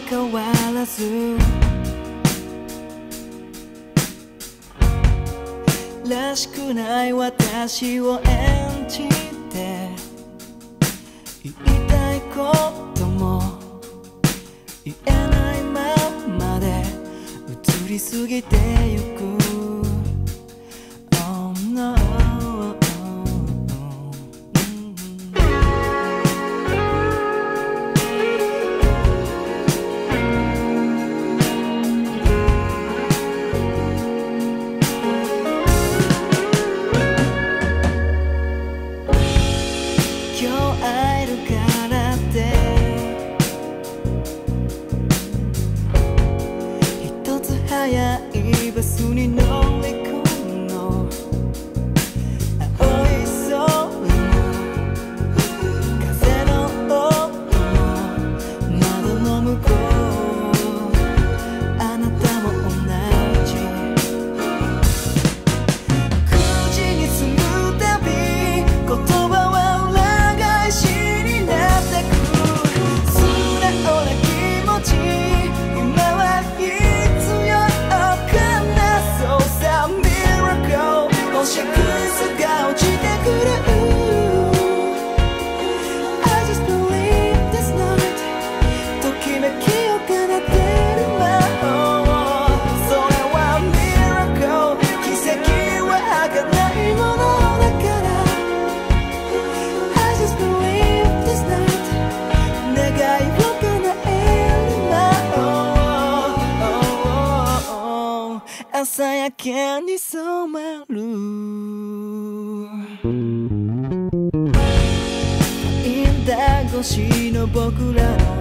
変わらずらしくない私を演じて言いたいことも言えないままで移り過ぎてゆく。ya e basuni no 中に染まる。インダー越しの僕ら。